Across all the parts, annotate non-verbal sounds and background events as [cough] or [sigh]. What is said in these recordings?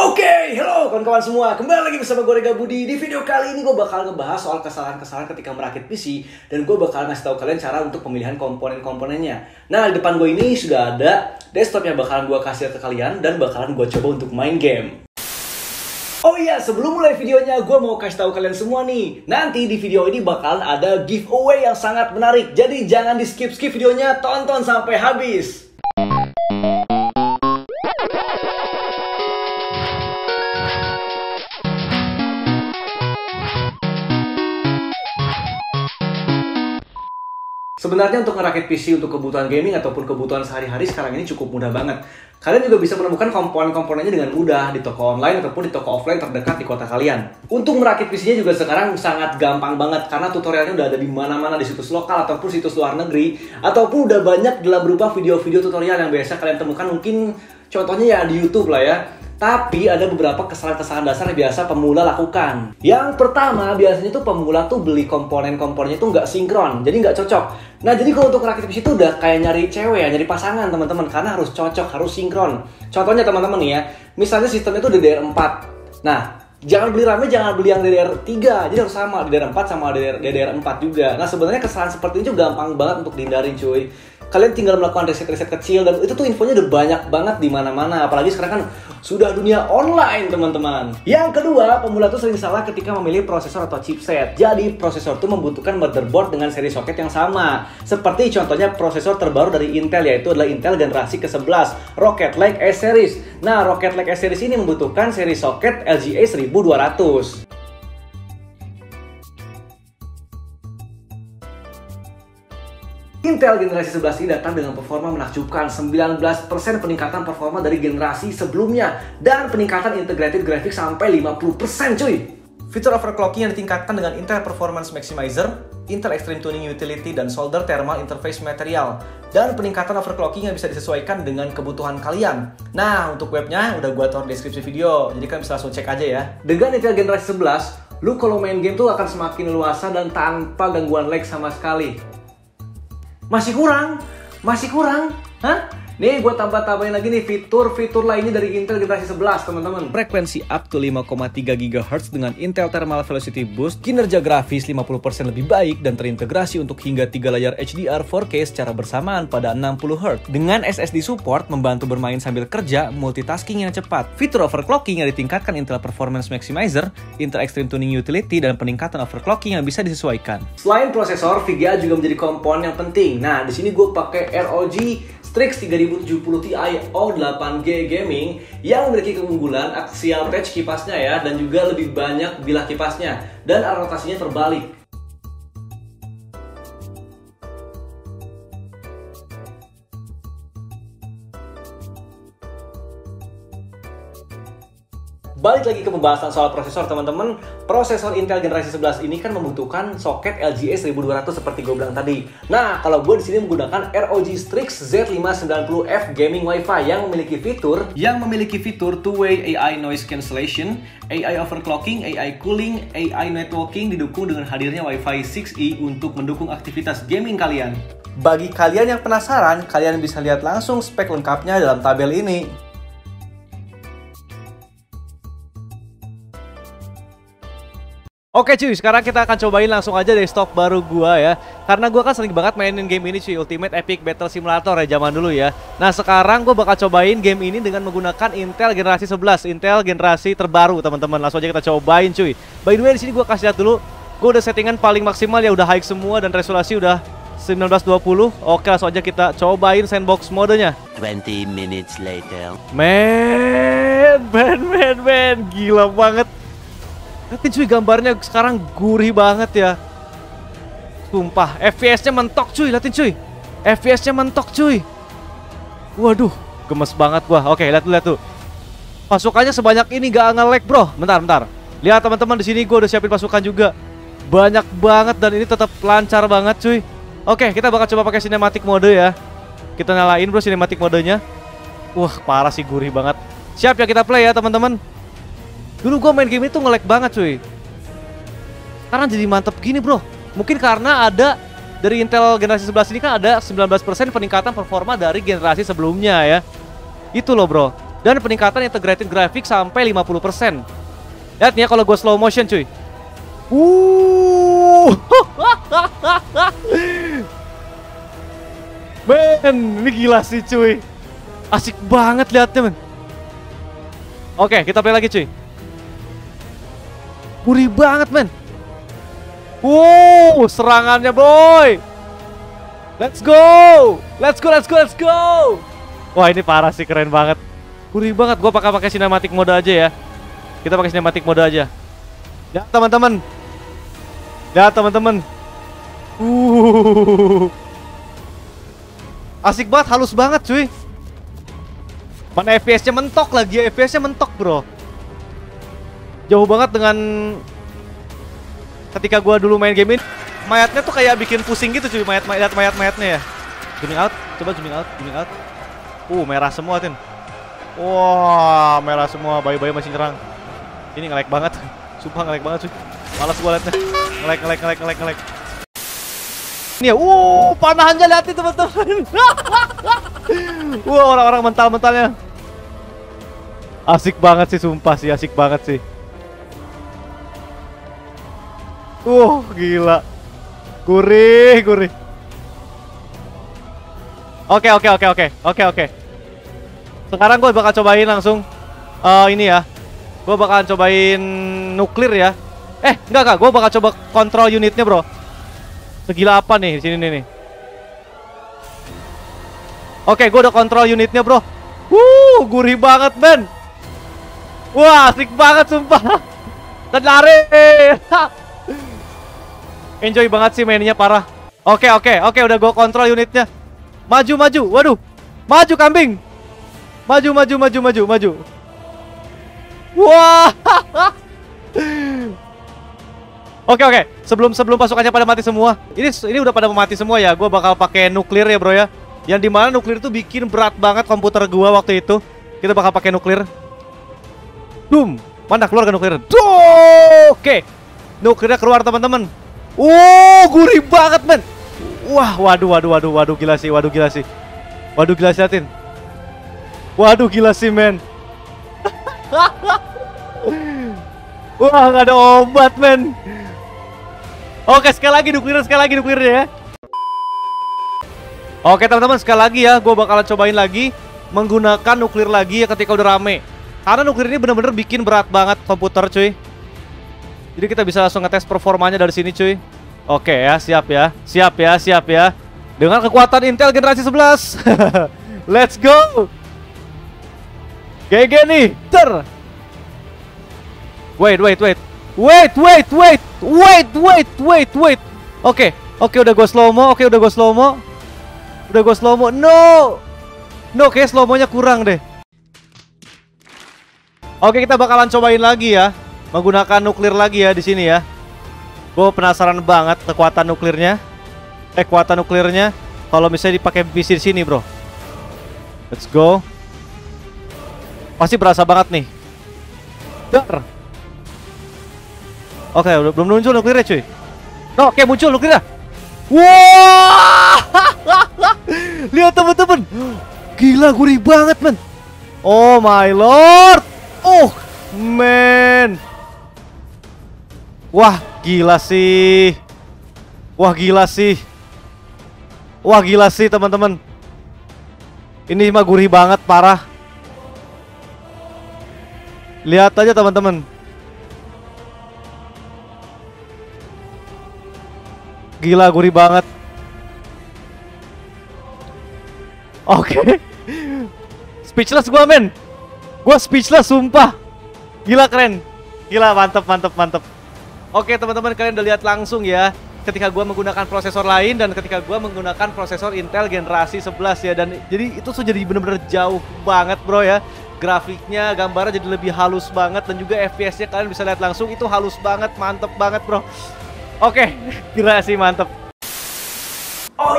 Oke, hello kawan-kawan semua. Kembali lagi bersama gue Rega Budi. Di video kali ini gue bakal ngebahas soal kesalahan-kesalahan ketika merakit PC dan gue bakal ngasih tahu kalian cara untuk pemilihan komponen-komponennya. Nah, di depan gue ini sudah ada desktop yang bakalan gue kasih ke kalian dan bakalan gue coba untuk main game. Oh iya, sebelum mulai videonya, gue mau kasih tahu kalian semua nih. Nanti di video ini bakalan ada giveaway yang sangat menarik. Jadi jangan di skip-skip videonya, tonton sampai habis. Sebenarnya untuk ngerakit PC untuk kebutuhan gaming ataupun kebutuhan sehari-hari sekarang ini cukup mudah banget. Kalian juga bisa menemukan komponen-komponennya dengan mudah di toko online ataupun di toko offline terdekat di kota kalian. Untuk merakit PC-nya juga sekarang sangat gampang banget karena tutorialnya udah ada di mana-mana di situs lokal ataupun situs luar negeri ataupun udah banyak dalam berupa video-video tutorial yang biasa kalian temukan mungkin contohnya ya di YouTube lah ya. Tapi ada beberapa kesalahan-kesalahan dasar yang biasa pemula lakukan. Yang pertama, biasanya tuh pemula tuh beli komponen-komponennya tuh nggak sinkron, jadi nggak cocok. Nah, jadi kalau untuk rakit itu udah kayak nyari cewek ya, nyari pasangan teman-teman, karena harus cocok, harus sinkron. Contohnya teman-teman nih ya, misalnya sistemnya itu DDR4. Nah, jangan beli RAM jangan beli yang DDR3 jadi harus sama DDR4 sama DDR, DDR4 juga nah sebenarnya kesalahan seperti ini juga gampang banget untuk dihindarin cuy kalian tinggal melakukan riset-riset kecil dan itu tuh infonya udah banyak banget di mana-mana. Apalagi sekarang kan sudah dunia online teman-teman. Yang kedua pemula tuh sering salah ketika memilih prosesor atau chipset. Jadi prosesor tuh membutuhkan motherboard dengan seri soket yang sama. Seperti contohnya prosesor terbaru dari Intel yaitu adalah Intel generasi ke-11 Rocket Lake S series nah Rocket Lake S series ini membutuhkan seri soket LGA 1200 Intel generasi 11 ini datang dengan performa menakjubkan 19% peningkatan performa dari generasi sebelumnya dan peningkatan integrated graphics sampai 50% cuy. Fitur overclocking yang ditingkatkan dengan Intel Performance Maximizer, Intel Extreme Tuning Utility, dan Solder Thermal Interface Material. Dan peningkatan overclocking yang bisa disesuaikan dengan kebutuhan kalian. Nah, untuk webnya udah gua taruh di deskripsi video, jadi kalian bisa langsung cek aja ya. Dengan Intel generasi 11, lu kalau main game tuh akan semakin luasa dan tanpa gangguan lag sama sekali. Masih kurang? Masih kurang? Hah? Nih gue tambah-tambahin lagi nih fitur-fitur lainnya dari Intel generasi 11 teman-teman. Frekuensi up to 5,3 GHz dengan Intel Thermal Velocity Boost, kinerja grafis 50% lebih baik dan terintegrasi untuk hingga 3 layar HDR 4K secara bersamaan pada 60 Hz. Dengan SSD support membantu bermain sambil kerja, multitasking yang cepat. Fitur overclocking yang ditingkatkan Intel Performance Maximizer, Intel Extreme Tuning Utility dan peningkatan overclocking yang bisa disesuaikan. Selain prosesor, VGA juga menjadi komponen yang penting. Nah, di sini gue pakai ROG Strix 3070 Ti O8G Gaming yang memiliki keunggulan axial patch kipasnya ya dan juga lebih banyak bilah kipasnya. Dan rotasinya terbalik Balik lagi ke pembahasan soal prosesor teman-teman. Prosesor Intel generasi 11 ini kan membutuhkan soket LGA 1200 seperti gue bilang tadi. Nah kalau gue di sini menggunakan ROG Strix Z590F Gaming Wi-Fi yang memiliki fitur Yang memiliki fitur two-way AI noise cancellation AI overclocking, AI cooling, AI networking didukung dengan hadirnya Wi-Fi 6E untuk mendukung aktivitas gaming kalian. Bagi kalian yang penasaran, kalian bisa lihat langsung spek lengkapnya dalam tabel ini. Oke cuy, sekarang kita akan cobain langsung aja deh stok baru gua ya. Karena gua kan sering banget mainin game ini cuy, Ultimate Epic Battle Simulator ya zaman dulu ya. Nah, sekarang gua bakal cobain game ini dengan menggunakan Intel generasi 11, Intel generasi terbaru, teman-teman. Langsung aja kita cobain cuy. By the way, di sini gua kasih lihat dulu. Gua udah settingan paling maksimal ya, udah high semua dan resolusi udah 1920. Oke, langsung aja kita cobain sandbox modenya. 20 minutes later. Man, man, man, man, gila banget. Lihatin cuy gambarnya sekarang gurih banget ya. Sumpah, FPS-nya mentok cuy, lihatin cuy. FPS-nya mentok cuy. Waduh, gemes banget gua. Oke, lihat tuh, lihat tuh. Pasukannya sebanyak ini gak nge-lag, Bro. Bentar, bentar. Lihat teman-teman di sini gua udah siapin pasukan juga. Banyak banget dan ini tetap lancar banget cuy. Oke, kita bakal coba pakai cinematic mode ya. Kita nyalain bro cinematic modenya. Wah, parah sih gurih banget. Siap ya kita play ya, teman-teman. Dulu gue main game itu nge-lag banget cuy. Sekarang jadi mantep gini bro. Mungkin karena ada dari Intel generasi 11 ini kan ada 19% peningkatan performa dari generasi sebelumnya ya. Itu loh bro. dan peningkatan integrated graphics sampai 50%. Lihat nih ya kalau gue slow motion cuy. Uh. [laughs] Men, ini gila sih cuy. Asik banget liatnya men. Oke, kita play lagi cuy. Gurih banget men. Wow, serangannya boy. Let's go. Let's go, let's go, let's go. Wah, ini parah sih, keren banget. Gurih banget. Gue pakai pakai cinematic mode aja ya. Kita pakai cinematic mode aja. Ya, teman-teman. Ya, teman-teman. Uh. Asik banget, halus banget cuy Mana FPS-nya mentok lagi, FPS-nya mentok bro Jauh banget dengan Ketika gua dulu main game ini. Mayatnya tuh kayak bikin pusing gitu cuy, mayat-mayat mayat-mayatnya ya. Zooming out, coba zooming out, zooming out. Uh, merah semua Tin. Wah, merah semua, bayi-bayi masih nyerang. Ini ngelek banget. [laughs] Sumpah ngelek banget cuy. Malas gua liatnya. Ngelek, ngelek, ngelek, ngelek, ngelek Nih, uh, panahannya lihat nih teman-teman. [laughs] Wah, orang-orang mental-mentalnya. Asik banget sih, sumpah sih, asik banget sih. Uh, gila. Gurih, gurih. Oke, oke, oke, oke. Oke, oke. Sekarang gue bakal cobain langsung uh, ini ya. Gue bakal cobain nuklir ya. Eh, enggak, enggak. Gue bakal coba kontrol unitnya, bro. Segila apa nih di sini nih? Oke, gue udah kontrol unitnya, bro. Wuh, gurih banget, Ben. Wah, asik banget, sumpah. Dan lari. [laughs] Enjoy banget sih mainnya parah. Oke, oke, oke, udah gue kontrol unitnya. Maju, maju. Waduh. Maju kambing. Maju, maju, maju, maju, maju. Wah. [laughs] Oke oke, sebelum sebelum pasukannya pada mati semua, ini ini udah pada mati semua ya. Gue bakal pakai nuklir ya bro ya. Yang di mana nuklir itu bikin berat banget komputer gue waktu itu. Kita bakal pakai nuklir. Boom, mana keluar ke nuklir? Duh, oke, nuklirnya keluar teman-teman. Uh, gurih banget men. Wah, waduh, waduh, waduh, waduh, gila sih, waduh, gila sih. Waduh, gila sih, Atin. Waduh, gila sih, men. [laughs] Wah, nggak ada obat, men. Oke, sekali lagi nuklir, sekali lagi nuklir ya. Oke, teman-teman, sekali lagi ya, gue bakalan cobain lagi menggunakan nuklir lagi ya ketika udah rame. Karena nuklir ini bener-bener bikin berat banget komputer, cuy. Jadi kita bisa langsung ngetes performanya dari sini, cuy. Oke ya, siap ya. Siap ya, siap ya. Dengan kekuatan Intel generasi 11. [laughs] Let's go. GG nih. Ter. Wait, wait, wait. Wait, wait, wait. Wait, wait, wait, wait. Oke, oke udah gue slow mo. Oke, udah gue slow mo. Udah gue slow mo. No. No, kayak slow mo-nya kurang deh. Oke, kita bakalan cobain lagi ya. Menggunakan nuklir lagi ya di sini ya. Gue penasaran banget kekuatan nuklirnya. Eh, kekuatan nuklirnya kalau misalnya dipakai PC di sini, Bro. Let's go. Pasti berasa banget nih. Dar. Oke, udah belum muncul nuklirnya, cuy. No, oke muncul nuklirnya. Wah! [laughs] Lihat teman-teman. Gila gurih banget, men. Oh my lord. Oh, man. Wah, gila sih. Wah, gila sih. Wah, gila sih, teman-teman. Ini mah gurih banget, parah. Lihat aja, teman-teman. Gila, gurih banget. Oke. Okay. [laughs] Speechless gua, men. Gua speechless sumpah. Gila keren. Gila mantep mantep mantep. Oke, teman-teman kalian udah lihat langsung ya ketika gua menggunakan prosesor lain dan ketika gua menggunakan prosesor Intel generasi 11 ya dan jadi itu tuh jadi bener-bener jauh banget, Bro ya. Grafiknya, gambarnya jadi lebih halus banget dan juga FPS-nya kalian bisa lihat langsung itu halus banget, mantep banget, Bro. Oke, [laughs] gila sih mantep.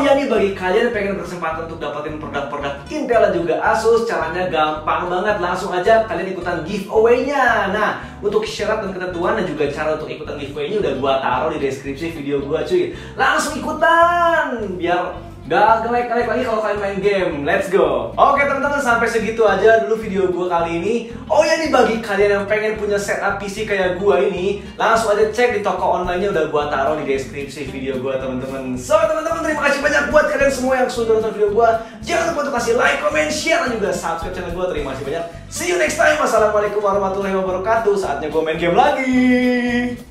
Iya nih bagi kalian yang pengen berkesempatan untuk dapetin produk-produk Intel dan juga Asus Caranya gampang banget, langsung aja kalian ikutan giveaway-nya. Nah, untuk syarat dan ketentuan dan juga cara untuk ikutan giveaway-nya udah gua taruh di deskripsi video gua cuy. Langsung ikutan, biar Gak nge-like lagi kalau kalian main game. Let's go. Oke teman-teman sampai segitu aja dulu video gue kali ini. Oh ya nih bagi kalian yang pengen punya setup PC kayak gue ini, langsung aja cek di toko online-nya udah gue taruh di deskripsi video gue teman-teman. So teman-teman terima kasih banyak buat kalian semua yang sudah nonton video gue. Jangan lupa untuk kasih like, comment, share dan juga subscribe channel gue. Terima kasih banyak. See you next time. Wassalamualaikum warahmatullahi wabarakatuh. Saatnya gue main game lagi.